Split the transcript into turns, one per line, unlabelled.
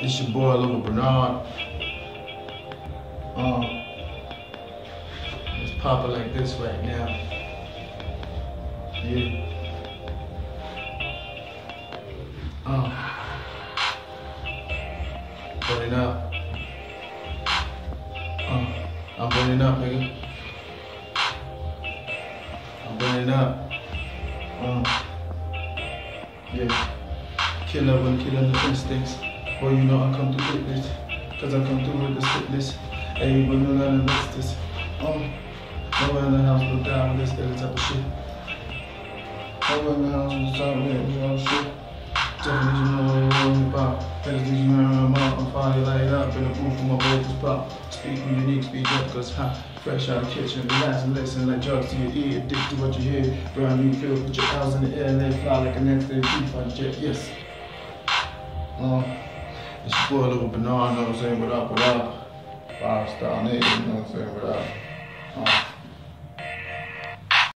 It's your boy, Lova Bernard. Um, it's popping like this right now. Yeah. Um, burning up. Um, I'm burning up, nigga. I'm burning up. Um, yeah. Killer when killing the instincts. Boy, you know I come through this. Cause I come through with the sickness. Hey, but no none of this. Um, no one in the house will die with this that type of shit. No one in the house will start with you know shit. Definitely you know what I'm about. Better think you my I'm finally light up in the booth for my vocals pop. Speak unique, speak up, cause hot, fresh out of kitchen. Relax and listen like drugs to your ear. Addicted to what you hear. Brand new feel, put your eyes in the air and let fly like an instant deep on jet. Yes. Um, the spoil of banana, you know what I'm saying, without without Five star nigga, you know what I'm saying, without. Uh.